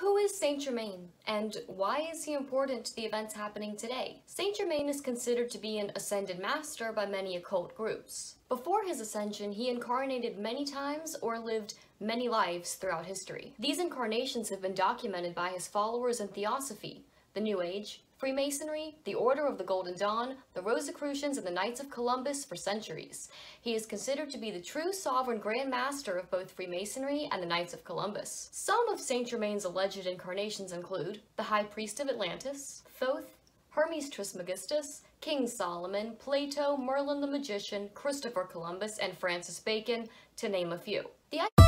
Who is Saint Germain, and why is he important to the events happening today? Saint Germain is considered to be an ascended master by many occult groups. Before his ascension, he incarnated many times or lived many lives throughout history. These incarnations have been documented by his followers in Theosophy, the New Age, Freemasonry, the Order of the Golden Dawn, the Rosicrucians, and the Knights of Columbus for centuries. He is considered to be the true sovereign Grand Master of both Freemasonry and the Knights of Columbus. Some of Saint Germain's alleged incarnations include the High Priest of Atlantis, Thoth, Hermes Trismegistus, King Solomon, Plato, Merlin the Magician, Christopher Columbus, and Francis Bacon, to name a few. The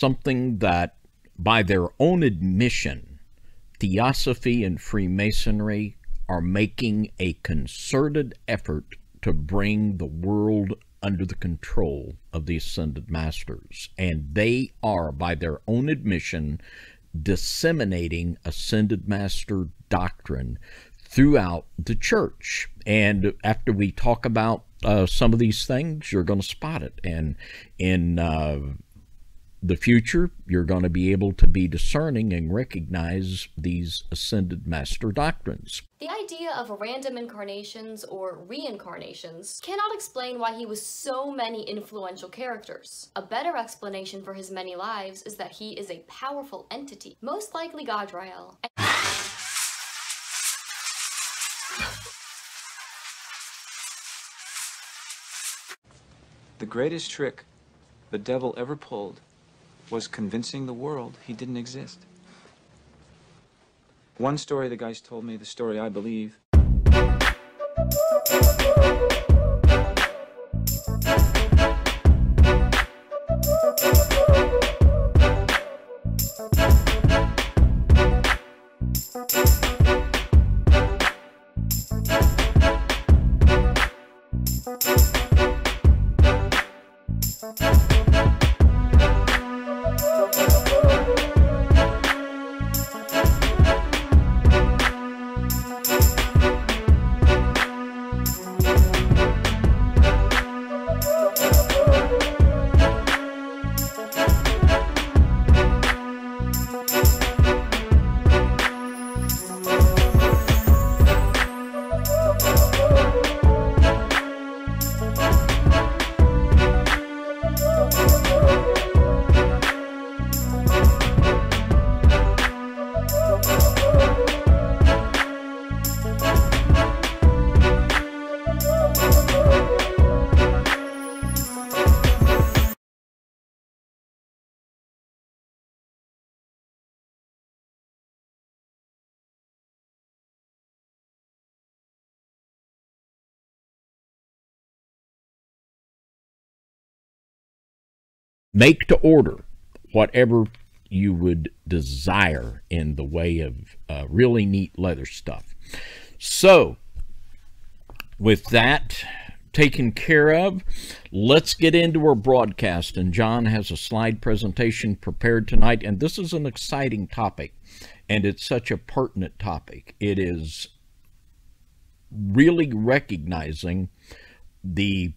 something that, by their own admission, Theosophy and Freemasonry are making a concerted effort to bring the world under the control of the Ascended Masters. And they are, by their own admission, disseminating Ascended Master doctrine throughout the church. And after we talk about uh, some of these things, you're going to spot it. And in uh, the future, you're going to be able to be discerning and recognize these ascended master doctrines. The idea of random incarnations or reincarnations cannot explain why he was so many influential characters. A better explanation for his many lives is that he is a powerful entity, most likely Gadrael. The greatest trick the devil ever pulled was convincing the world he didn't exist. One story the guys told me, the story I believe, make to order whatever you would desire in the way of uh, really neat leather stuff. So, with that taken care of, let's get into our broadcast. And John has a slide presentation prepared tonight. And this is an exciting topic, and it's such a pertinent topic. It is really recognizing the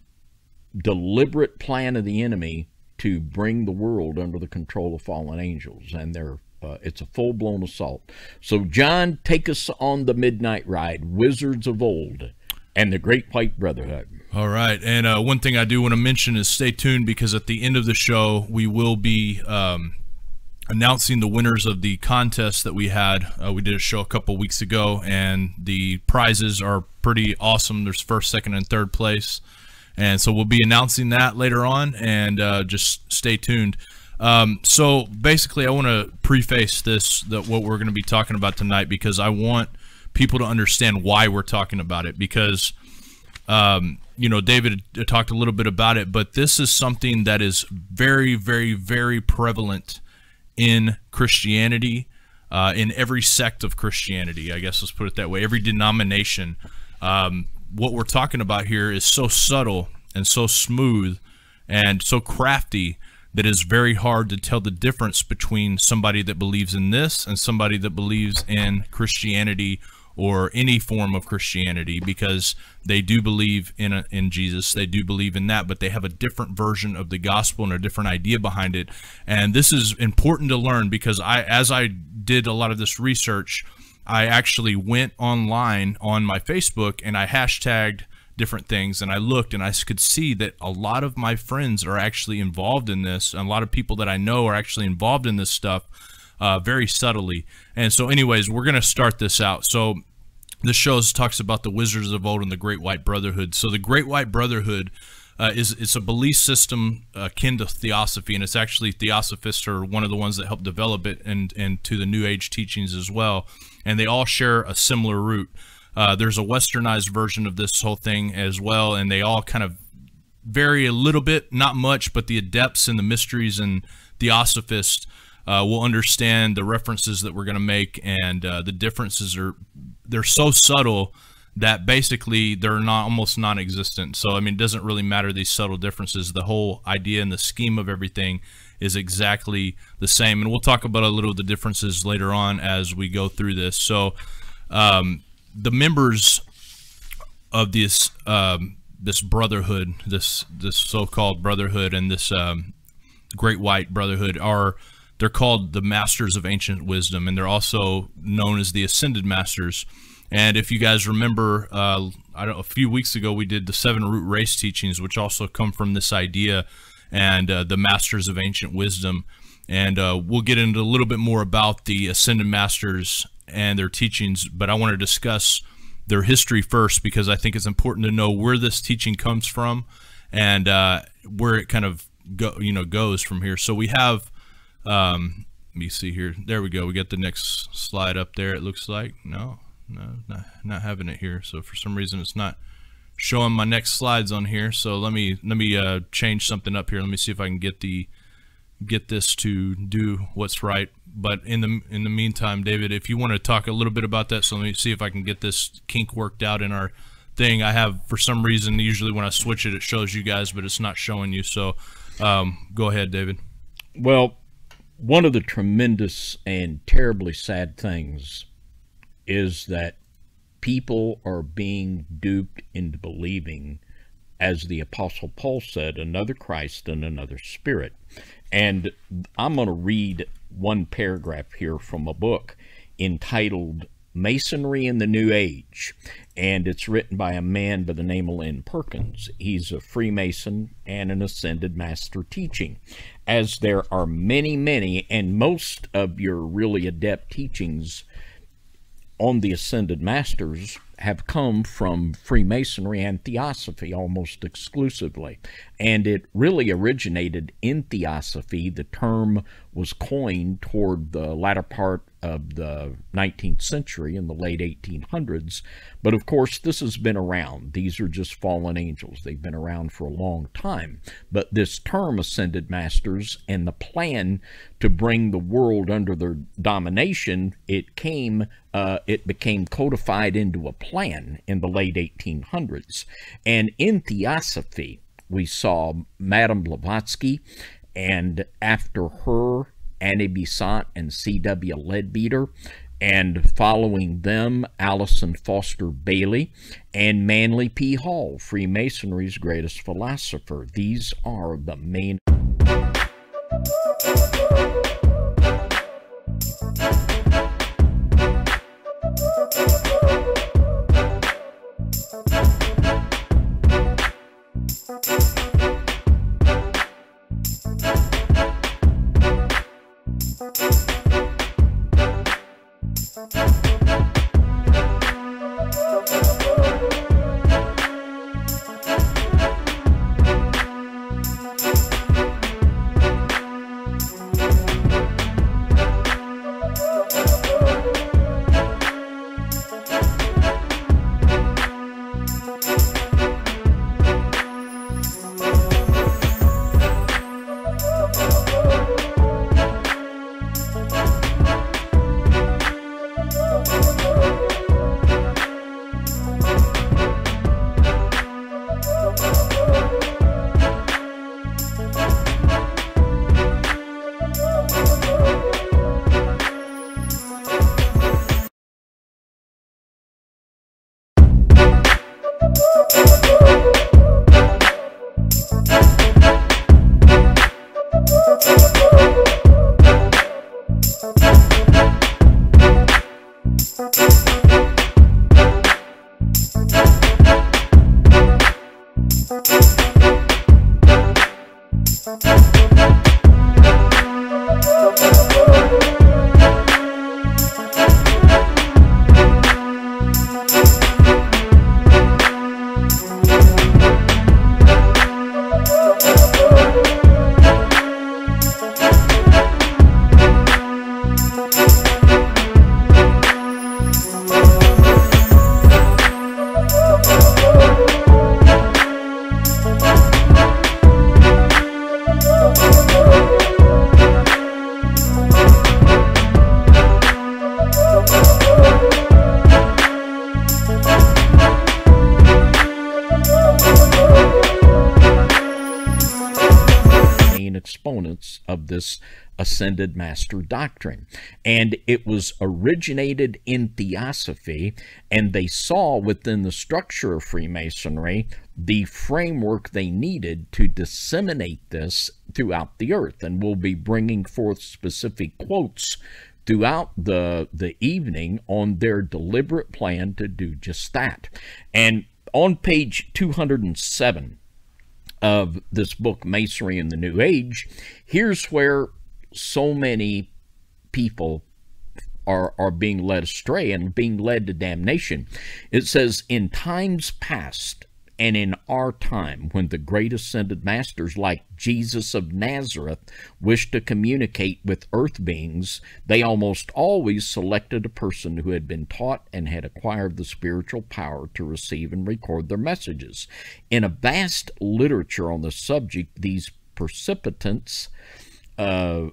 deliberate plan of the enemy to bring the world under the control of fallen angels, and they're uh, it's a full blown assault. So, John, take us on the midnight ride, Wizards of Old and the Great White Brotherhood. All right, and uh, one thing I do want to mention is stay tuned because at the end of the show we will be um, announcing the winners of the contest that we had. Uh, we did a show a couple weeks ago, and the prizes are pretty awesome. There's first, second, and third place. And so we'll be announcing that later on, and uh, just stay tuned. Um, so basically, I want to preface this that what we're going to be talking about tonight because I want people to understand why we're talking about it because um, you know David talked a little bit about it, but this is something that is very, very, very prevalent in Christianity, uh, in every sect of Christianity. I guess let's put it that way. Every denomination. Um, what we're talking about here is so subtle and so smooth and so crafty that it's very hard to tell the difference between somebody that believes in this and somebody that believes in Christianity or any form of Christianity because they do believe in a, in Jesus, they do believe in that, but they have a different version of the gospel and a different idea behind it. And this is important to learn because I, as I did a lot of this research, I actually went online on my Facebook and I hashtagged different things and I looked and I could see that a lot of my friends are actually involved in this. And a lot of people that I know are actually involved in this stuff uh, very subtly. And so, anyways, we're going to start this out. So, this show talks about the Wizards of Old and the Great White Brotherhood. So, the Great White Brotherhood. Uh, is it's a belief system akin to theosophy, and it's actually theosophists are one of the ones that helped develop it, and and to the New Age teachings as well. And they all share a similar root. Uh, there's a westernized version of this whole thing as well, and they all kind of vary a little bit, not much, but the adepts and the mysteries and theosophists uh, will understand the references that we're going to make, and uh, the differences are they're so subtle that basically they're not almost non-existent. So I mean, it doesn't really matter these subtle differences. The whole idea and the scheme of everything is exactly the same, and we'll talk about a little of the differences later on as we go through this. So. Um, the members of this um, this brotherhood, this this so-called brotherhood, and this um, Great White Brotherhood are they're called the Masters of Ancient Wisdom, and they're also known as the Ascended Masters. And if you guys remember, uh, I don't, a few weeks ago we did the seven root race teachings, which also come from this idea, and uh, the Masters of Ancient Wisdom. And uh, we'll get into a little bit more about the Ascended Masters and their teachings, but I want to discuss their history first because I think it's important to know where this teaching comes from and uh, where it kind of go, you know, goes from here. So we have, um, let me see here. There we go. We got the next slide up there. It looks like no, no, not, not having it here. So for some reason, it's not showing my next slides on here. So let me let me uh, change something up here. Let me see if I can get the get this to do what's right but in the in the meantime, David, if you want to talk a little bit about that, so let me see if I can get this kink worked out in our thing. I have for some reason usually when I switch it, it shows you guys, but it's not showing you. So um, go ahead, David. Well, one of the tremendous and terribly sad things is that people are being duped into believing, as the Apostle Paul said, another Christ and another Spirit. And I'm going to read one paragraph here from a book entitled Masonry in the New Age, and it's written by a man by the name of Lynn Perkins. He's a Freemason and an Ascended Master teaching. As there are many, many, and most of your really adept teachings on the Ascended Masters have come from Freemasonry and Theosophy almost exclusively. And it really originated in Theosophy. The term was coined toward the latter part of the 19th century in the late 1800s. But of course, this has been around. These are just fallen angels. They've been around for a long time. But this term, Ascended Masters, and the plan to bring the world under their domination, it came, uh, it became codified into a plan in the late 1800s. And in Theosophy, we saw Madame Blavatsky, and after her, Annie Besant and C.W. Leadbeater, and following them, Allison Foster Bailey and Manly P. Hall, Freemasonry's greatest philosopher. These are the main. This ascended master doctrine. And it was originated in theosophy, and they saw within the structure of Freemasonry the framework they needed to disseminate this throughout the earth. And we'll be bringing forth specific quotes throughout the the evening on their deliberate plan to do just that. And on page 207 of this book Masonry in the New Age, here's where so many people are, are being led astray and being led to damnation. It says, In times past, and in our time, when the great ascended masters like Jesus of Nazareth wished to communicate with earth beings, they almost always selected a person who had been taught and had acquired the spiritual power to receive and record their messages. In a vast literature on the subject, these precipitants uh,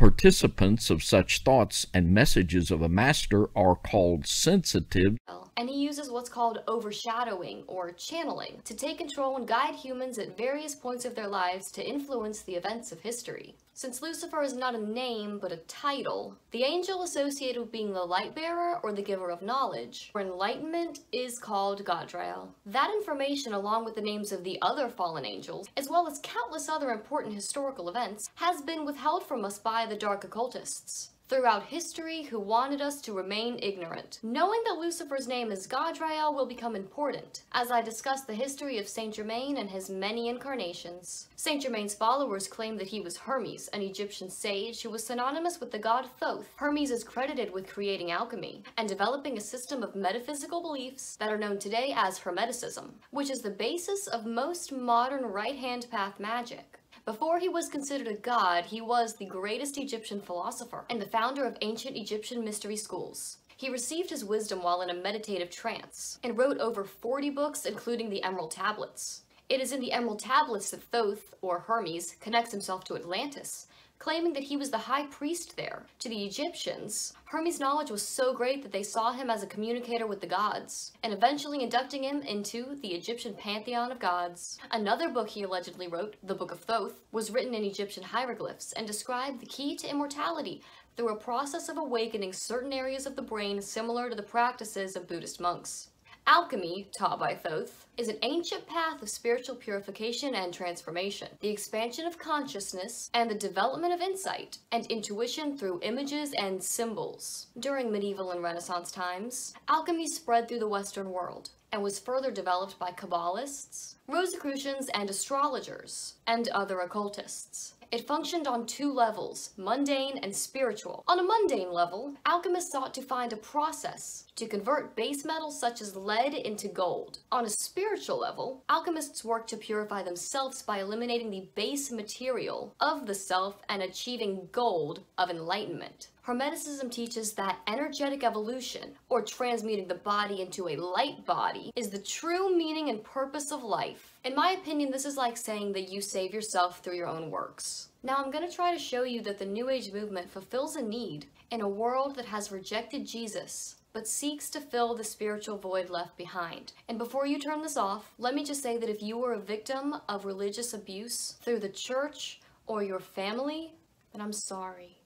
Participants of such thoughts and messages of a master are called sensitive. And he uses what's called overshadowing or channeling to take control and guide humans at various points of their lives to influence the events of history. Since Lucifer is not a name, but a title, the angel associated with being the light bearer or the giver of knowledge, or enlightenment, is called Gadrael. That information, along with the names of the other fallen angels, as well as countless other important historical events, has been withheld from us by the dark occultists throughout history who wanted us to remain ignorant. Knowing that Lucifer's name is Gadrael will become important as I discuss the history of Saint Germain and his many incarnations. Saint Germain's followers claim that he was Hermes, an Egyptian sage who was synonymous with the god Thoth. Hermes is credited with creating alchemy and developing a system of metaphysical beliefs that are known today as Hermeticism, which is the basis of most modern right-hand path magic. Before he was considered a god, he was the greatest Egyptian philosopher and the founder of ancient Egyptian mystery schools. He received his wisdom while in a meditative trance and wrote over 40 books, including the Emerald Tablets. It is in the Emerald Tablets that Thoth, or Hermes, connects himself to Atlantis, claiming that he was the high priest there. To the Egyptians, Hermes' knowledge was so great that they saw him as a communicator with the gods, and eventually inducting him into the Egyptian pantheon of gods. Another book he allegedly wrote, the Book of Thoth, was written in Egyptian hieroglyphs and described the key to immortality through a process of awakening certain areas of the brain similar to the practices of Buddhist monks. Alchemy, taught by Thoth, is an ancient path of spiritual purification and transformation, the expansion of consciousness, and the development of insight and intuition through images and symbols. During medieval and Renaissance times, alchemy spread through the Western world and was further developed by Kabbalists, Rosicrucians, and astrologers, and other occultists. It functioned on two levels, mundane and spiritual. On a mundane level, alchemists sought to find a process to convert base metals such as lead into gold. On a spiritual level, alchemists worked to purify themselves by eliminating the base material of the self and achieving gold of enlightenment. Hermeticism teaches that energetic evolution, or transmuting the body into a light body, is the true meaning and purpose of life. In my opinion, this is like saying that you save yourself through your own works. Now I'm going to try to show you that the New Age movement fulfills a need in a world that has rejected Jesus, but seeks to fill the spiritual void left behind. And before you turn this off, let me just say that if you were a victim of religious abuse through the church or your family, then I'm sorry.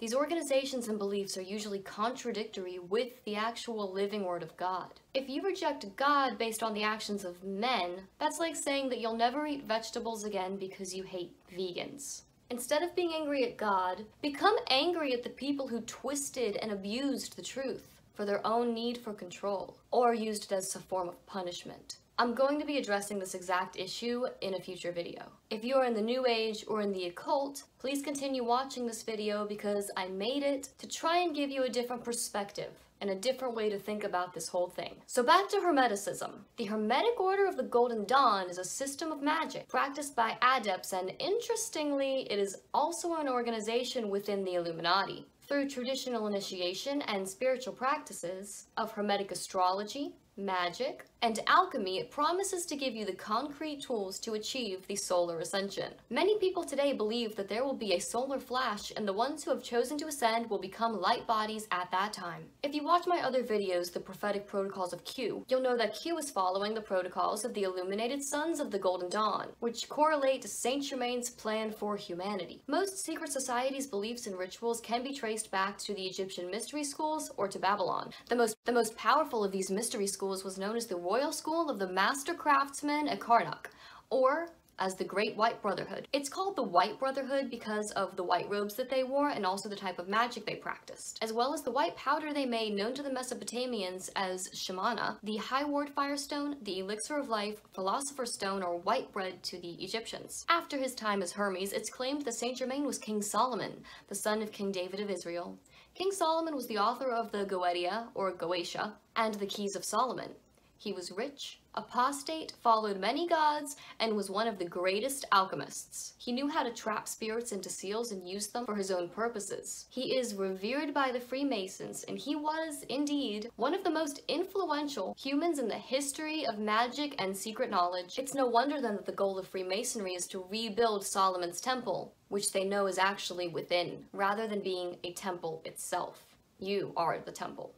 These organizations and beliefs are usually contradictory with the actual living word of God. If you reject God based on the actions of men, that's like saying that you'll never eat vegetables again because you hate vegans. Instead of being angry at God, become angry at the people who twisted and abused the truth for their own need for control, or used it as a form of punishment. I'm going to be addressing this exact issue in a future video. If you are in the New Age or in the occult, please continue watching this video because I made it to try and give you a different perspective and a different way to think about this whole thing. So back to Hermeticism. The Hermetic Order of the Golden Dawn is a system of magic practiced by adepts and interestingly, it is also an organization within the Illuminati. Through traditional initiation and spiritual practices of Hermetic astrology, magic, and alchemy, promises to give you the concrete tools to achieve the solar ascension. Many people today believe that there will be a solar flash and the ones who have chosen to ascend will become light bodies at that time. If you watch my other videos, The Prophetic Protocols of Q, you'll know that Q is following the protocols of the Illuminated Sons of the Golden Dawn, which correlate to Saint Germain's plan for humanity. Most secret societies' beliefs and rituals can be traced back to the Egyptian mystery schools or to Babylon. The most, the most powerful of these mystery schools was known as the Royal School of the Master Craftsman at Karnak, or as the Great White Brotherhood. It's called the White Brotherhood because of the white robes that they wore and also the type of magic they practiced, as well as the white powder they made known to the Mesopotamians as shamana, the high ward firestone, the elixir of life, philosopher's stone, or white bread to the Egyptians. After his time as Hermes, it's claimed that Saint Germain was King Solomon, the son of King David of Israel. King Solomon was the author of the Goetia, or Goetia, and the Keys of Solomon. He was rich, apostate, followed many gods, and was one of the greatest alchemists. He knew how to trap spirits into seals and use them for his own purposes. He is revered by the Freemasons, and he was, indeed, one of the most influential humans in the history of magic and secret knowledge. It's no wonder then that the goal of Freemasonry is to rebuild Solomon's temple, which they know is actually within, rather than being a temple itself. You are the temple.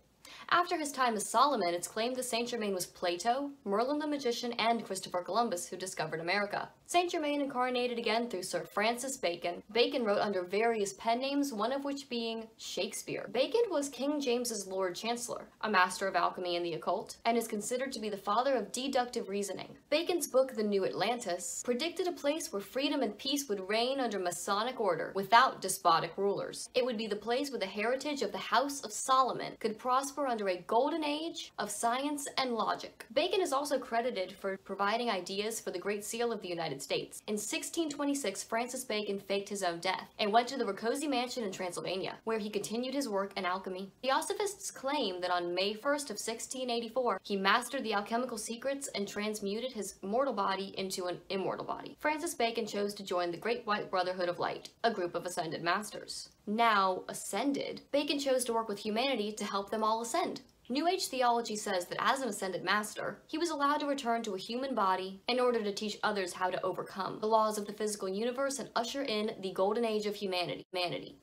After his time as Solomon, it's claimed that Saint Germain was Plato, Merlin the Magician, and Christopher Columbus who discovered America. Saint Germain incarnated again through Sir Francis Bacon. Bacon wrote under various pen names, one of which being Shakespeare. Bacon was King James's Lord Chancellor, a master of alchemy and the occult, and is considered to be the father of deductive reasoning. Bacon's book, The New Atlantis, predicted a place where freedom and peace would reign under Masonic order, without despotic rulers. It would be the place where the heritage of the House of Solomon could prosper under a golden age of science and logic. Bacon is also credited for providing ideas for the Great Seal of the United States. In 1626, Francis Bacon faked his own death and went to the Rákóczi mansion in Transylvania, where he continued his work in alchemy. Theosophists claim that on May 1st of 1684, he mastered the alchemical secrets and transmuted his mortal body into an immortal body. Francis Bacon chose to join the Great White Brotherhood of Light, a group of ascended masters now ascended, Bacon chose to work with humanity to help them all ascend. New Age theology says that as an ascended master, he was allowed to return to a human body in order to teach others how to overcome the laws of the physical universe and usher in the golden age of humanity.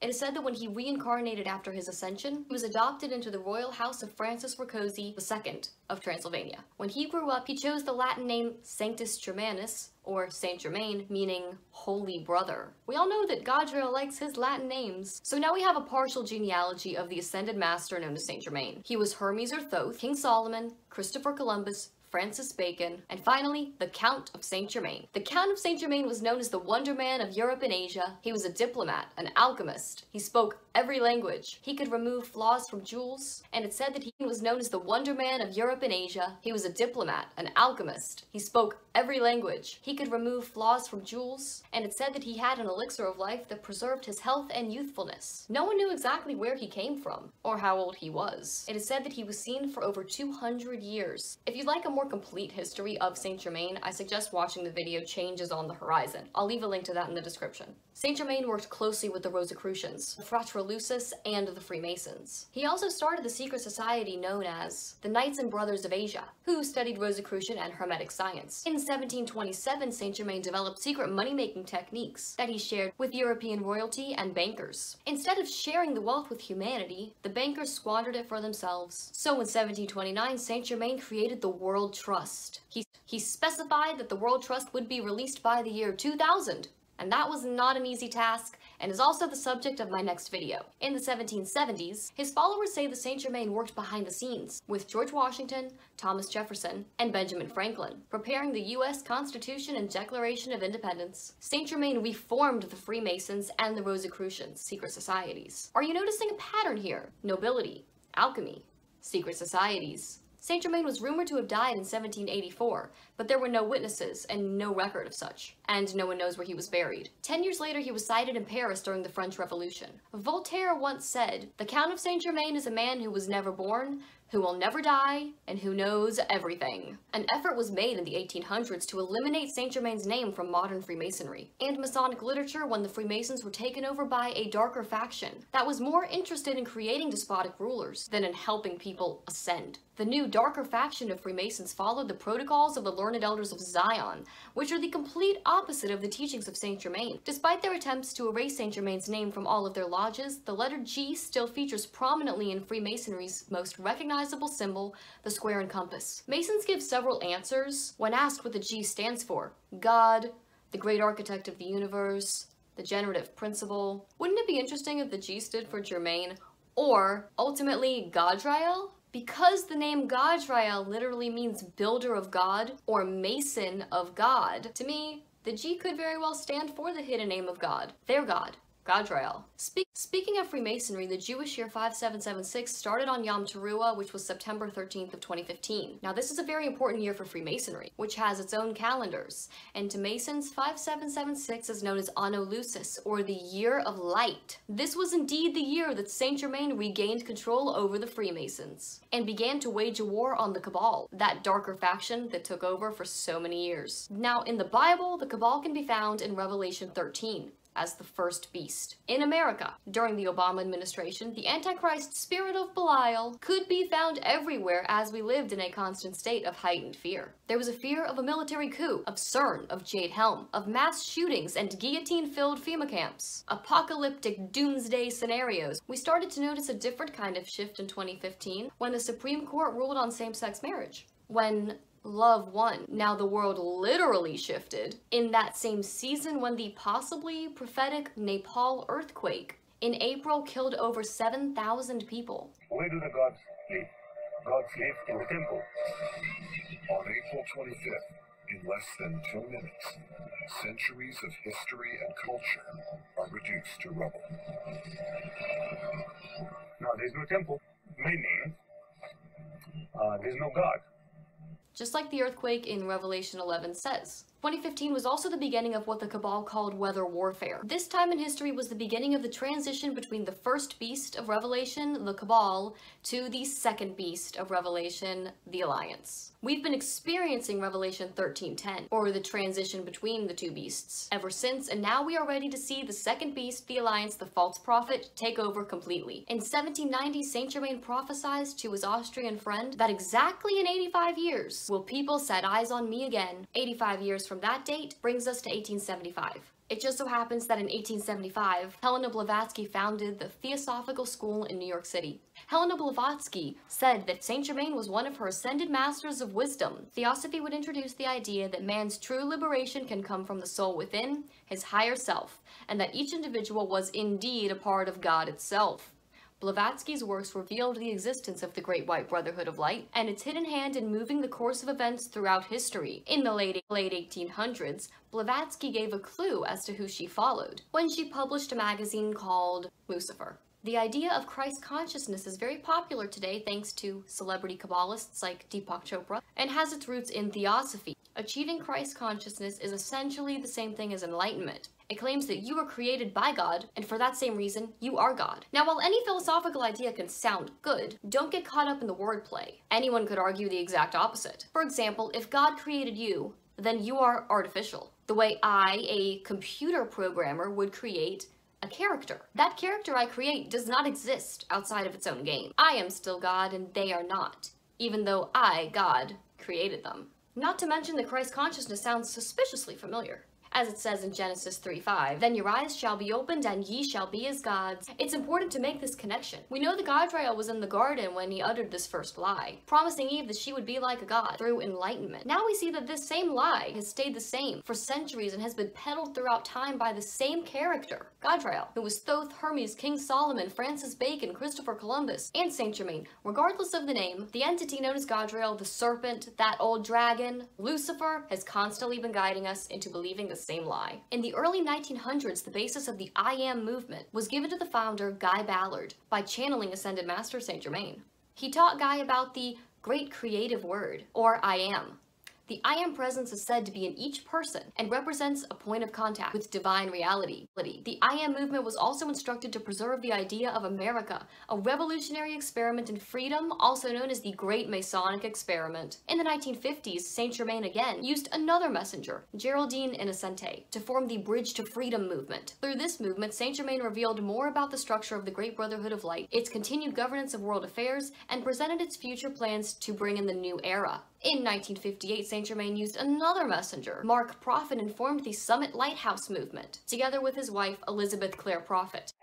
It is said that when he reincarnated after his ascension, he was adopted into the royal house of Francis Rákóczi II of Transylvania. When he grew up, he chose the Latin name Sanctus Germanus, or Saint Germain, meaning holy brother. We all know that Gadrael likes his Latin names. So now we have a partial genealogy of the ascended master known as Saint Germain. He was Hermes or Thoth, King Solomon, Christopher Columbus, Francis Bacon, and finally, the Count of Saint Germain. The Count of Saint Germain was known as the Wonder Man of Europe and Asia. He was a diplomat, an alchemist. He spoke every language. He could remove flaws from jewels, and it said that he was known as the Wonder Man of Europe and Asia. He was a diplomat, an alchemist. He spoke every language. He could remove flaws from jewels, and it said that he had an elixir of life that preserved his health and youthfulness. No one knew exactly where he came from, or how old he was. It is said that he was seen for over 200 years. If you'd like a more more complete history of Saint Germain, I suggest watching the video Changes on the Horizon. I'll leave a link to that in the description. Saint Germain worked closely with the Rosicrucians, the Fratres Lucis, and the Freemasons. He also started the secret society known as the Knights and Brothers of Asia, who studied Rosicrucian and Hermetic science. In 1727, Saint Germain developed secret money-making techniques that he shared with European royalty and bankers. Instead of sharing the wealth with humanity, the bankers squandered it for themselves. So in 1729, Saint Germain created the World Trust. He, he specified that the World Trust would be released by the year 2000, and that was not an easy task, and is also the subject of my next video. In the 1770s, his followers say the Saint Germain worked behind the scenes with George Washington, Thomas Jefferson, and Benjamin Franklin, preparing the U.S. Constitution and Declaration of Independence. Saint Germain reformed the Freemasons and the Rosicrucians, secret societies. Are you noticing a pattern here? Nobility, alchemy, secret societies, Saint Germain was rumored to have died in 1784, but there were no witnesses and no record of such, and no one knows where he was buried. Ten years later, he was sighted in Paris during the French Revolution. Voltaire once said, The Count of Saint Germain is a man who was never born, who will never die, and who knows everything. An effort was made in the 1800s to eliminate Saint Germain's name from modern Freemasonry and Masonic literature when the Freemasons were taken over by a darker faction that was more interested in creating despotic rulers than in helping people ascend. The new, darker faction of Freemasons followed the protocols of the Learned Elders of Zion, which are the complete opposite of the teachings of Saint Germain. Despite their attempts to erase Saint Germain's name from all of their lodges, the letter G still features prominently in Freemasonry's most recognizable symbol, the square and compass. Masons give several answers when asked what the G stands for. God, the great architect of the universe, the generative principle. Wouldn't it be interesting if the G stood for Germain or ultimately Gadrael? Because the name Gadrael literally means builder of God or mason of God, to me, the G could very well stand for the hidden name of God, their God. Gadrael. Spe speaking of Freemasonry, the Jewish year 5776 started on Yom Teruah, which was September 13th of 2015. Now this is a very important year for Freemasonry, which has its own calendars. And to Masons, 5776 is known as Anno Lucis, or the Year of Light. This was indeed the year that Saint Germain regained control over the Freemasons, and began to wage a war on the Cabal, that darker faction that took over for so many years. Now in the Bible, the Cabal can be found in Revelation 13, as the first beast. In America, during the Obama administration, the Antichrist spirit of Belial could be found everywhere as we lived in a constant state of heightened fear. There was a fear of a military coup, of CERN, of Jade Helm, of mass shootings and guillotine-filled FEMA camps, apocalyptic doomsday scenarios. We started to notice a different kind of shift in 2015 when the Supreme Court ruled on same-sex marriage. When love won. Now the world literally shifted in that same season when the possibly prophetic Nepal earthquake in April killed over 7,000 people. Where do the gods live? Gods live in the temple. On April 25th, in less than two minutes, centuries of history and culture are reduced to rubble. Now, there's no temple, meaning uh, there's no God just like the earthquake in Revelation 11 says. 2015 was also the beginning of what the Cabal called weather warfare. This time in history was the beginning of the transition between the first beast of Revelation, the Cabal, to the second beast of Revelation, the Alliance. We've been experiencing Revelation 13.10, or the transition between the two beasts, ever since, and now we are ready to see the second beast, the Alliance, the false prophet, take over completely. In 1790, Saint Germain prophesied to his Austrian friend that exactly in 85 years will people set eyes on me again. 85 years from that date brings us to 1875. It just so happens that in 1875, Helena Blavatsky founded the Theosophical School in New York City. Helena Blavatsky said that Saint Germain was one of her ascended masters of wisdom. Theosophy would introduce the idea that man's true liberation can come from the soul within, his higher self, and that each individual was indeed a part of God itself. Blavatsky's works revealed the existence of the Great White Brotherhood of Light and its hidden hand in moving the course of events throughout history. In the late, late 1800s, Blavatsky gave a clue as to who she followed when she published a magazine called Lucifer. The idea of Christ consciousness is very popular today thanks to celebrity Kabbalists like Deepak Chopra and has its roots in Theosophy. Achieving Christ consciousness is essentially the same thing as enlightenment. It claims that you were created by God, and for that same reason, you are God. Now, while any philosophical idea can sound good, don't get caught up in the wordplay. Anyone could argue the exact opposite. For example, if God created you, then you are artificial. The way I, a computer programmer, would create a character. That character I create does not exist outside of its own game. I am still God and they are not, even though I, God, created them. Not to mention that Christ consciousness sounds suspiciously familiar as it says in Genesis 3:5. Then your eyes shall be opened and ye shall be as gods. It's important to make this connection. We know the Gadrael was in the garden when he uttered this first lie, promising Eve that she would be like a god through enlightenment. Now we see that this same lie has stayed the same for centuries and has been peddled throughout time by the same character, Gadrael, who was Thoth, Hermes, King Solomon, Francis Bacon, Christopher Columbus, and Saint Germain. Regardless of the name, the entity known as Gadrael, the serpent, that old dragon, Lucifer, has constantly been guiding us into believing the same lie. In the early 1900s, the basis of the I Am movement was given to the founder Guy Ballard by channeling Ascended Master Saint Germain. He taught Guy about the great creative word, or I Am, The I Am presence is said to be in each person and represents a point of contact with divine reality. The I Am movement was also instructed to preserve the idea of America, a revolutionary experiment in freedom, also known as the Great Masonic Experiment. In the 1950s, Saint Germain again used another messenger, Geraldine Innocente, to form the Bridge to Freedom movement. Through this movement, Saint Germain revealed more about the structure of the Great Brotherhood of Light, its continued governance of world affairs, and presented its future plans to bring in the new era. In 1958, Saint Germain used another messenger. Mark Prophet informed the Summit Lighthouse movement, together with his wife Elizabeth Clare Prophet.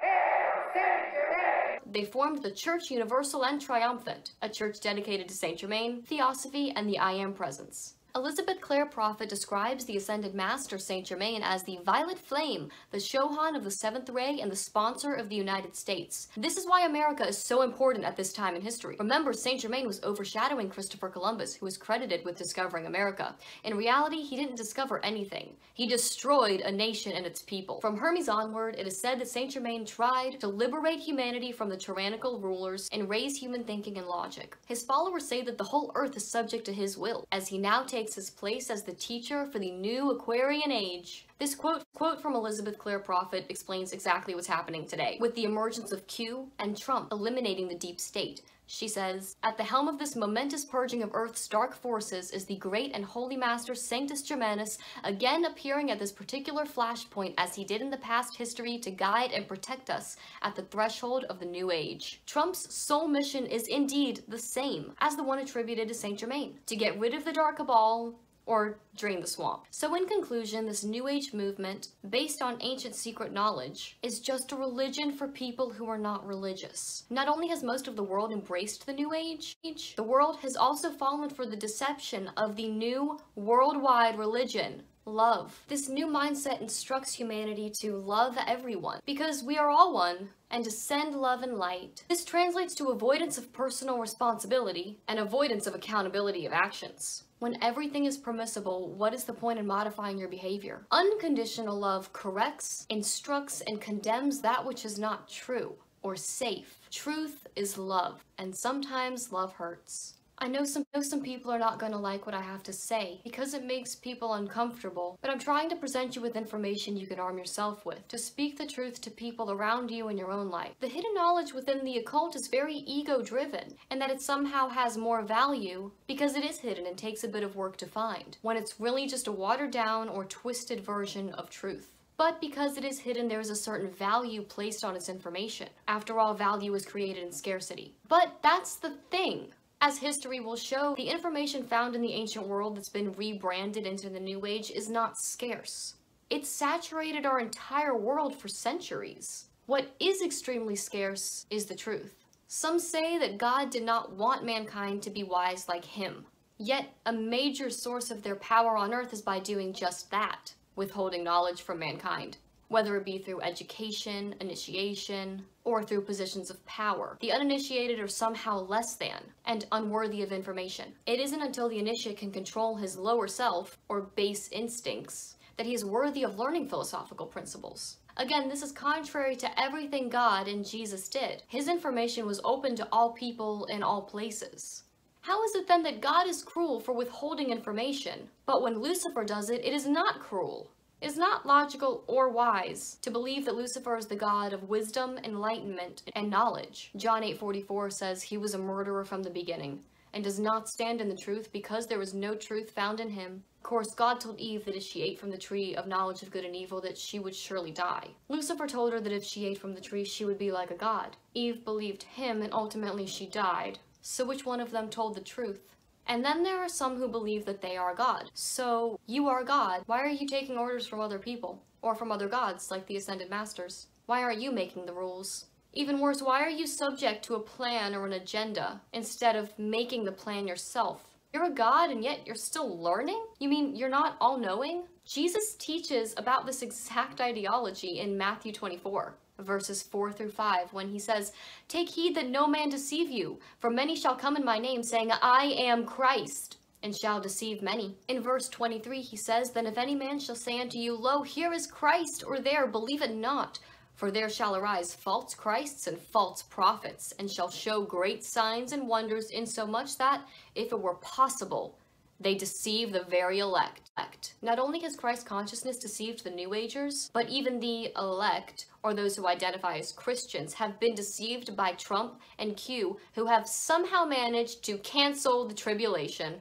They formed the Church Universal and Triumphant, a church dedicated to Saint Germain, Theosophy, and the I Am Presence. Elizabeth Clare Prophet describes the Ascended Master Saint Germain as the violet flame, the Chohan of the seventh ray, and the sponsor of the United States. This is why America is so important at this time in history. Remember, Saint Germain was overshadowing Christopher Columbus, who was credited with discovering America. In reality, he didn't discover anything. He destroyed a nation and its people. From Hermes onward, it is said that Saint Germain tried to liberate humanity from the tyrannical rulers and raise human thinking and logic. His followers say that the whole earth is subject to his will, as he now takes takes his place as the teacher for the new Aquarian age. This quote, quote from Elizabeth Clare Prophet explains exactly what's happening today, with the emergence of Q and Trump eliminating the deep state. She says, At the helm of this momentous purging of Earth's dark forces is the great and holy master Sanctus Germanus, again appearing at this particular flashpoint as he did in the past history to guide and protect us at the threshold of the new age. Trump's sole mission is indeed the same as the one attributed to Saint Germain, to get rid of the dark cabal, or drain the swamp. So in conclusion, this New Age movement, based on ancient secret knowledge, is just a religion for people who are not religious. Not only has most of the world embraced the New Age, the world has also fallen for the deception of the new worldwide religion love. This new mindset instructs humanity to love everyone because we are all one and to send love and light. This translates to avoidance of personal responsibility and avoidance of accountability of actions. When everything is permissible, what is the point in modifying your behavior? Unconditional love corrects, instructs, and condemns that which is not true or safe. Truth is love, and sometimes love hurts. I know some know some people are not going to like what I have to say because it makes people uncomfortable, but I'm trying to present you with information you can arm yourself with, to speak the truth to people around you in your own life. The hidden knowledge within the occult is very ego-driven, and that it somehow has more value because it is hidden and takes a bit of work to find, when it's really just a watered-down or twisted version of truth but because it is hidden, there is a certain value placed on its information. After all, value is created in scarcity. But that's the thing. As history will show, the information found in the ancient world that's been rebranded into the New Age is not scarce. It's saturated our entire world for centuries. What is extremely scarce is the truth. Some say that God did not want mankind to be wise like him. Yet, a major source of their power on earth is by doing just that, withholding knowledge from mankind whether it be through education, initiation, or through positions of power. The uninitiated are somehow less than and unworthy of information. It isn't until the initiate can control his lower self, or base instincts, that he is worthy of learning philosophical principles. Again, this is contrary to everything God and Jesus did. His information was open to all people in all places. How is it then that God is cruel for withholding information, but when Lucifer does it, it is not cruel? It is not logical or wise to believe that Lucifer is the god of wisdom, enlightenment, and knowledge. John 8:44 says he was a murderer from the beginning and does not stand in the truth because there was no truth found in him. Of course, God told Eve that if she ate from the tree of knowledge of good and evil, that she would surely die. Lucifer told her that if she ate from the tree, she would be like a god. Eve believed him, and ultimately she died. So which one of them told the truth? And then there are some who believe that they are God. So, you are God. Why are you taking orders from other people? Or from other gods, like the Ascended Masters? Why are you making the rules? Even worse, why are you subject to a plan or an agenda instead of making the plan yourself? You're a god and yet you're still learning? You mean you're not all-knowing? Jesus teaches about this exact ideology in Matthew 24 verses 4 through 5, when he says, Take heed that no man deceive you, for many shall come in my name, saying, I am Christ, and shall deceive many. In verse 23 he says, Then if any man shall say unto you, Lo, here is Christ, or there, believe it not. For there shall arise false Christs and false prophets, and shall show great signs and wonders, insomuch that, if it were possible, They deceive the very elect. Not only has Christ consciousness deceived the New Agers, but even the elect, or those who identify as Christians, have been deceived by Trump and Q, who have somehow managed to cancel the tribulation.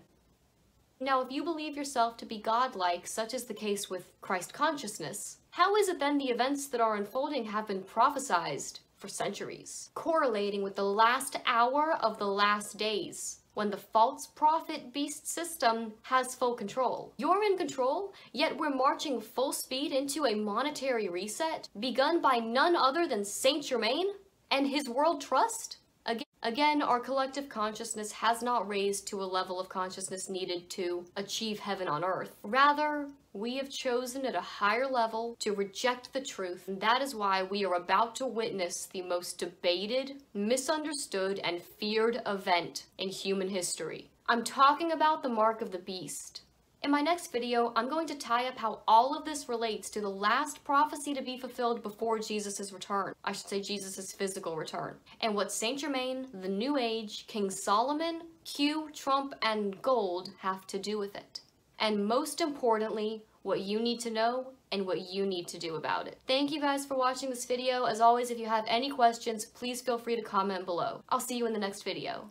Now, if you believe yourself to be godlike, such is the case with Christ consciousness, how is it then the events that are unfolding have been prophesied for centuries, correlating with the last hour of the last days? When the false prophet beast system has full control. You're in control, yet we're marching full speed into a monetary reset begun by none other than Saint Germain and his world trust? Again, our collective consciousness has not raised to a level of consciousness needed to achieve heaven on earth. Rather, we have chosen at a higher level to reject the truth, and that is why we are about to witness the most debated, misunderstood, and feared event in human history. I'm talking about the mark of the beast. In my next video, I'm going to tie up how all of this relates to the last prophecy to be fulfilled before Jesus' return. I should say Jesus' physical return. And what Saint Germain, the New Age, King Solomon, Q, Trump, and Gold have to do with it. And most importantly, what you need to know and what you need to do about it. Thank you guys for watching this video. As always, if you have any questions, please feel free to comment below. I'll see you in the next video.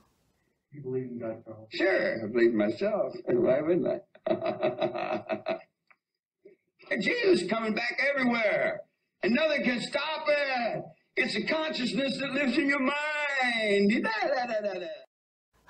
You believe in God, Sure, I believe in myself. And Why wouldn't I? Jesus coming back everywhere, and nothing can stop it. It's a consciousness that lives in your mind.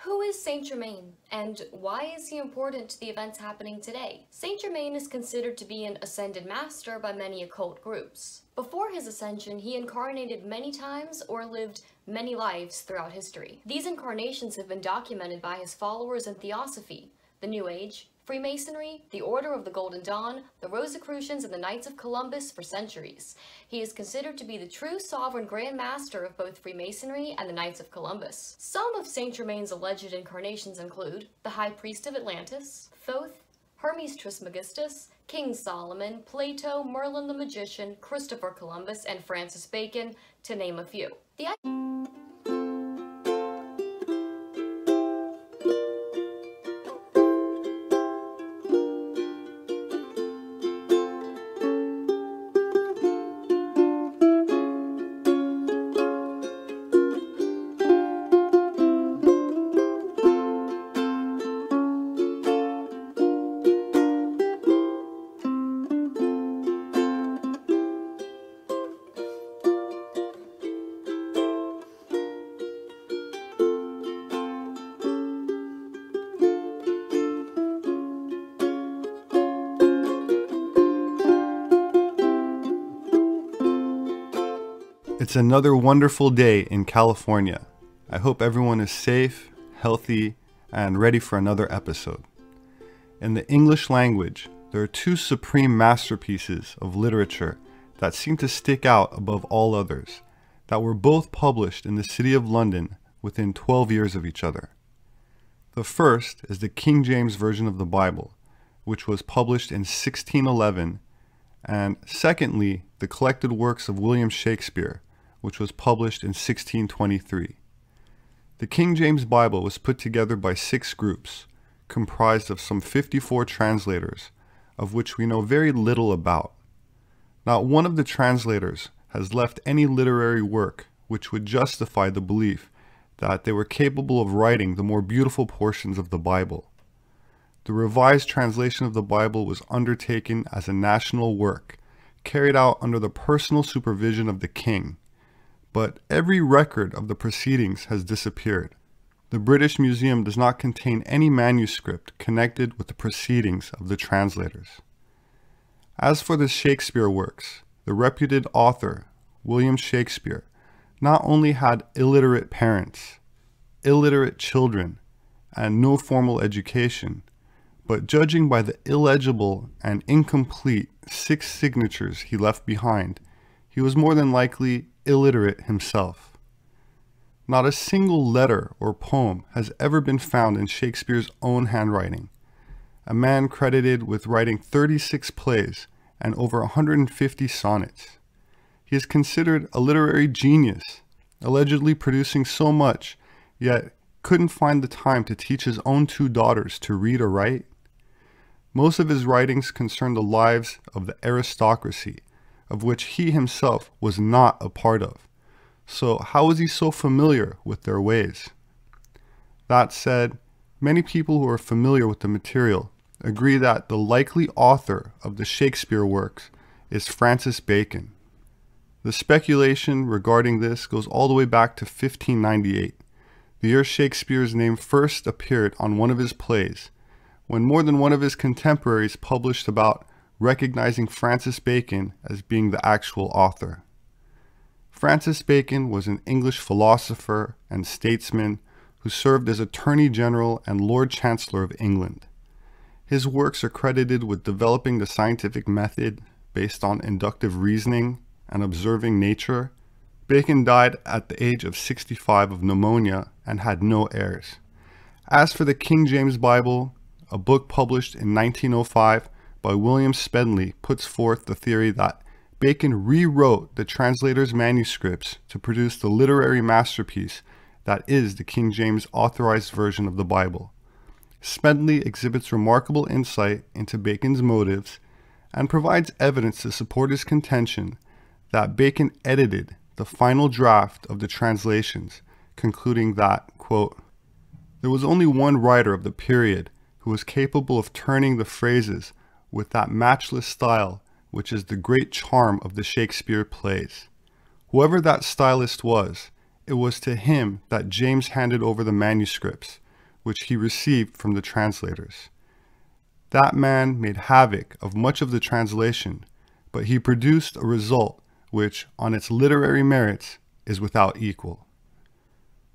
Who is Saint Germain, and why is he important to the events happening today? Saint Germain is considered to be an ascended master by many occult groups. Before his ascension, he incarnated many times or lived many lives throughout history. These incarnations have been documented by his followers in Theosophy, the New Age, Freemasonry, the Order of the Golden Dawn, the Rosicrucians, and the Knights of Columbus for centuries. He is considered to be the true sovereign Grand Master of both Freemasonry and the Knights of Columbus. Some of Saint Germain's alleged incarnations include the High Priest of Atlantis, Thoth, Hermes Trismegistus, King Solomon, Plato, Merlin the Magician, Christopher Columbus, and Francis Bacon, to name a few. The It's another wonderful day in California. I hope everyone is safe, healthy, and ready for another episode. In the English language, there are two supreme masterpieces of literature that seem to stick out above all others, that were both published in the city of London within 12 years of each other. The first is the King James Version of the Bible, which was published in 1611, and secondly, the collected works of William Shakespeare, which was published in 1623. The King James Bible was put together by six groups, comprised of some 54 translators, of which we know very little about. Not one of the translators has left any literary work which would justify the belief that they were capable of writing the more beautiful portions of the Bible. The revised translation of the Bible was undertaken as a national work, carried out under the personal supervision of the king, but every record of the proceedings has disappeared. The British Museum does not contain any manuscript connected with the proceedings of the translators. As for the Shakespeare works, the reputed author, William Shakespeare, not only had illiterate parents, illiterate children, and no formal education, but judging by the illegible and incomplete six signatures he left behind, he was more than likely illiterate himself. Not a single letter or poem has ever been found in Shakespeare's own handwriting, a man credited with writing 36 plays and over 150 sonnets. He is considered a literary genius, allegedly producing so much, yet couldn't find the time to teach his own two daughters to read or write? Most of his writings concern the lives of the aristocracy, of which he himself was not a part of. So, how was he so familiar with their ways? That said, many people who are familiar with the material agree that the likely author of the Shakespeare works is Francis Bacon. The speculation regarding this goes all the way back to 1598, the year Shakespeare's name first appeared on one of his plays, when more than one of his contemporaries published about recognizing Francis Bacon as being the actual author. Francis Bacon was an English philosopher and statesman who served as Attorney General and Lord Chancellor of England. His works are credited with developing the scientific method based on inductive reasoning and observing nature. Bacon died at the age of 65 of pneumonia and had no heirs. As for the King James Bible, a book published in 1905 by William Smedley puts forth the theory that Bacon rewrote the translator's manuscripts to produce the literary masterpiece that is the King James authorized version of the Bible. Smedley exhibits remarkable insight into Bacon's motives and provides evidence to support his contention that Bacon edited the final draft of the translations, concluding that, quote, there was only one writer of the period who was capable of turning the phrases with that matchless style which is the great charm of the Shakespeare plays. Whoever that stylist was, it was to him that James handed over the manuscripts, which he received from the translators. That man made havoc of much of the translation, but he produced a result which, on its literary merits, is without equal.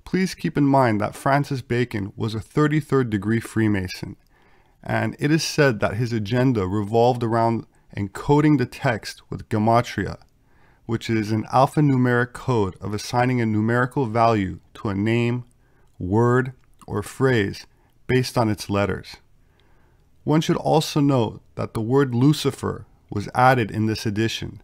Please keep in mind that Francis Bacon was a 33rd degree Freemason, and it is said that his agenda revolved around encoding the text with gematria, which is an alphanumeric code of assigning a numerical value to a name, word, or phrase based on its letters. One should also note that the word Lucifer was added in this edition,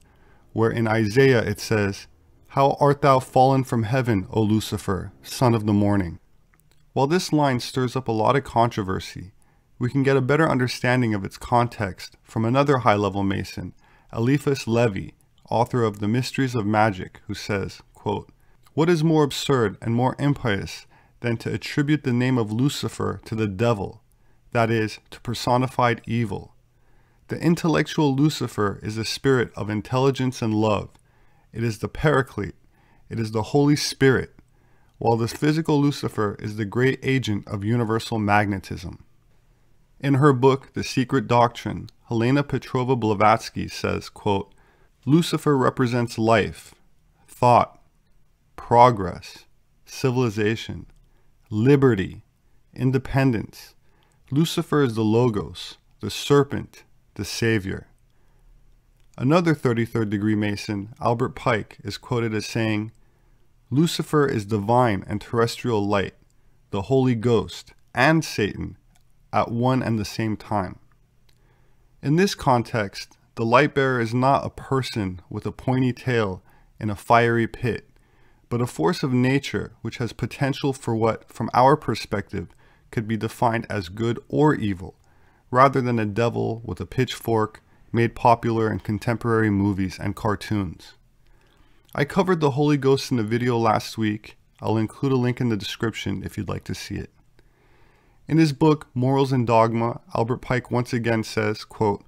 where in Isaiah it says, How art thou fallen from heaven, O Lucifer, son of the morning? While this line stirs up a lot of controversy, we can get a better understanding of its context from another high level Mason, Eliphas Levi, author of The Mysteries of Magic, who says, quote, What is more absurd and more impious than to attribute the name of Lucifer to the devil, that is, to personified evil? The intellectual Lucifer is a spirit of intelligence and love. It is the Paraclete. It is the Holy Spirit, while the physical Lucifer is the great agent of universal magnetism. In her book, The Secret Doctrine, Helena Petrovna Blavatsky says, quote, Lucifer represents life, thought, progress, civilization, liberty, independence. Lucifer is the Logos, the serpent, the Savior. Another 33rd degree Mason, Albert Pike, is quoted as saying, Lucifer is divine and terrestrial light, the Holy Ghost, and Satan at one and the same time. In this context, the light bearer is not a person with a pointy tail in a fiery pit, but a force of nature which has potential for what, from our perspective, could be defined as good or evil, rather than a devil with a pitchfork made popular in contemporary movies and cartoons. I covered the Holy Ghost in a video last week. I'll include a link in the description if you'd like to see it. In his book, Morals and Dogma, Albert Pike once again says, quote,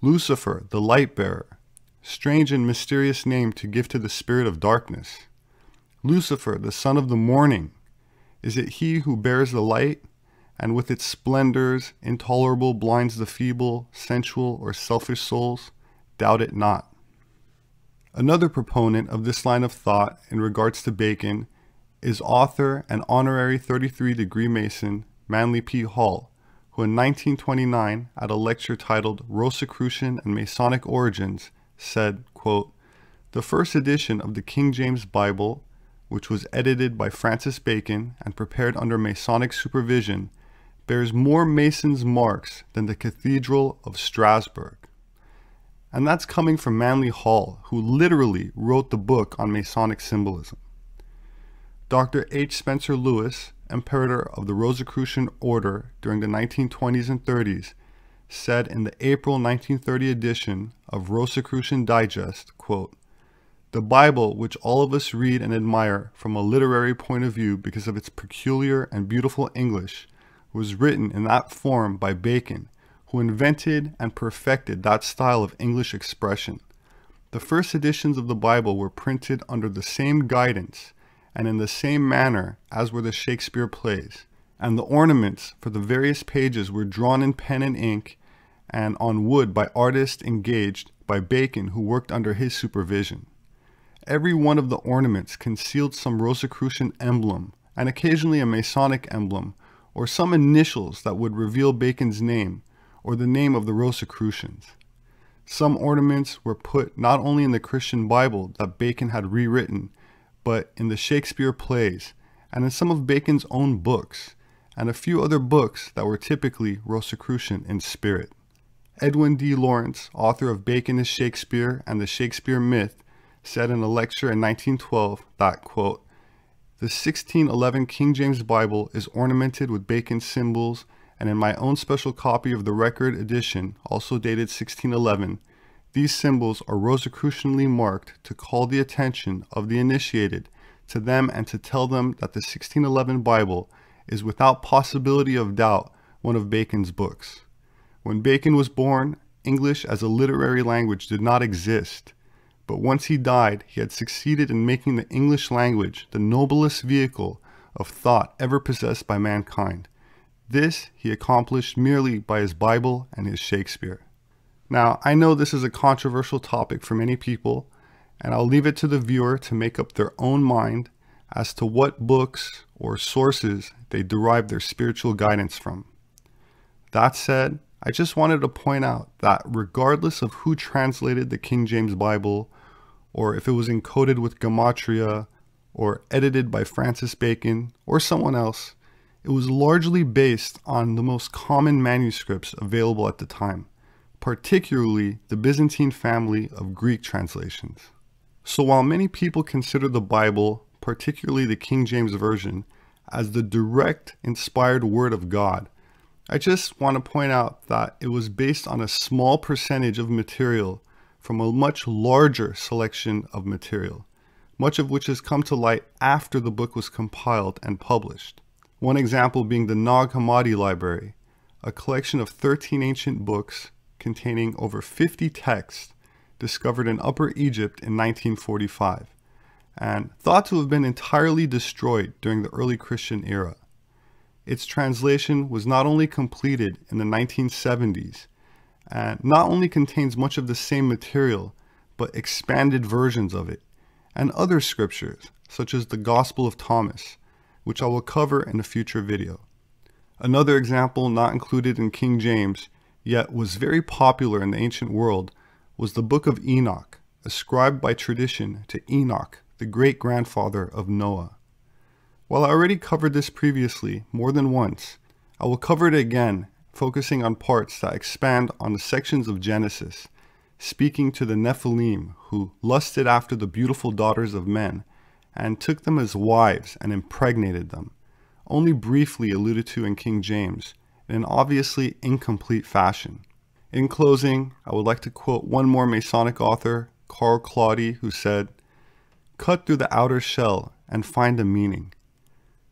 Lucifer, the light bearer, strange and mysterious name to give to the spirit of darkness. Lucifer, the son of the morning, is it he who bears the light, and with its splendors intolerable blinds the feeble, sensual, or selfish souls? Doubt it not. Another proponent of this line of thought in regards to Bacon is author and honorary 33 degree Mason Manly P. Hall, who in 1929, at a lecture titled Rosicrucian and Masonic Origins, said, quote, The first edition of the King James Bible, which was edited by Francis Bacon and prepared under Masonic supervision, bears more Mason's marks than the Cathedral of Strasbourg. And that's coming from Manly Hall, who literally wrote the book on Masonic symbolism. Dr. H. Spencer Lewis, imperator of the Rosicrucian order during the 1920s and 30s, said in the April 1930 edition of Rosicrucian Digest, quote, the Bible, which all of us read and admire from a literary point of view because of its peculiar and beautiful English, was written in that form by Bacon, who invented and perfected that style of English expression. The first editions of the Bible were printed under the same guidance and in the same manner as were the Shakespeare plays, and the ornaments for the various pages were drawn in pen and ink and on wood by artists engaged by Bacon who worked under his supervision. Every one of the ornaments concealed some Rosicrucian emblem, and occasionally a Masonic emblem, or some initials that would reveal Bacon's name, or the name of the Rosicrucians. Some ornaments were put not only in the Christian Bible that Bacon had rewritten, but in the Shakespeare plays, and in some of Bacon's own books, and a few other books that were typically Rosicrucian in spirit. Edwin D. Lawrence, author of Bacon is Shakespeare and the Shakespeare Myth, said in a lecture in 1912 that, quote, the 1611 King James Bible is ornamented with Bacon's symbols, and in my own special copy of the record edition, also dated 1611, these symbols are Rosicrucianly marked to call the attention of the initiated to them and to tell them that the 1611 Bible is without possibility of doubt one of Bacon's books. When Bacon was born, English as a literary language did not exist, but once he died, he had succeeded in making the English language the noblest vehicle of thought ever possessed by mankind. This he accomplished merely by his Bible and his Shakespeare. Now, I know this is a controversial topic for many people, and I'll leave it to the viewer to make up their own mind as to what books or sources they derive their spiritual guidance from. That said, I just wanted to point out that regardless of who translated the King James Bible, or if it was encoded with Gematria, or edited by Francis Bacon or someone else, it was largely based on the most common manuscripts available at the time, particularly the Byzantine family of Greek translations. So while many people consider the Bible, particularly the King James Version, as the direct inspired word of God, I just want to point out that it was based on a small percentage of material from a much larger selection of material, much of which has come to light after the book was compiled and published. One example being the Nag Hammadi Library, a collection of 13 ancient books containing over 50 texts discovered in Upper Egypt in 1945 and thought to have been entirely destroyed during the early Christian era. Its translation was not only completed in the 1970s, and not only contains much of the same material, but expanded versions of it, and other scriptures, such as the Gospel of Thomas, which I will cover in a future video. Another example not included in King James, yet was very popular in the ancient world, was the Book of Enoch, ascribed by tradition to Enoch, the great grandfather of Noah. While I already covered this previously more than once, I will cover it again, focusing on parts that expand on the sections of Genesis, speaking to the Nephilim who lusted after the beautiful daughters of men and took them as wives and impregnated them, only briefly alluded to in King James, in an obviously incomplete fashion. In closing, I would like to quote one more Masonic author, Carl Claudy, who said, Cut through the outer shell and find a meaning.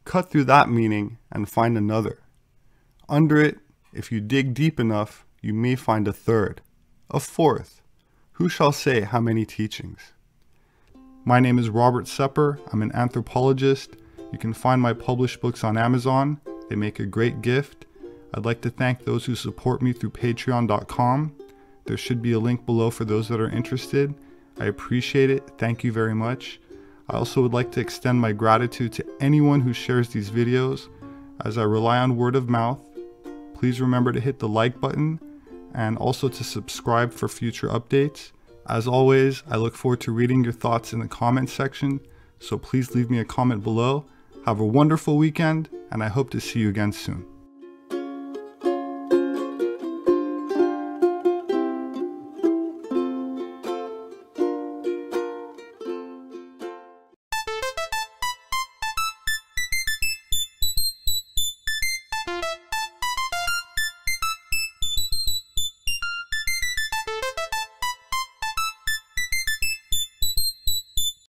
Cut through that meaning and find another. Under it, if you dig deep enough, you may find a third, a fourth. Who shall say how many teachings? My name is Robert Sepehr. I'm an anthropologist. You can find my published books on Amazon. They make a great gift. I'd like to thank those who support me through patreon.com. There should be a link below for those that are interested. I appreciate it. Thank you very much. I also would like to extend my gratitude to anyone who shares these videos as I rely on word of mouth. Please remember to hit the like button and also to subscribe for future updates. As always, I look forward to reading your thoughts in the comment section, so please leave me a comment below. Have a wonderful weekend, and I hope to see you again soon.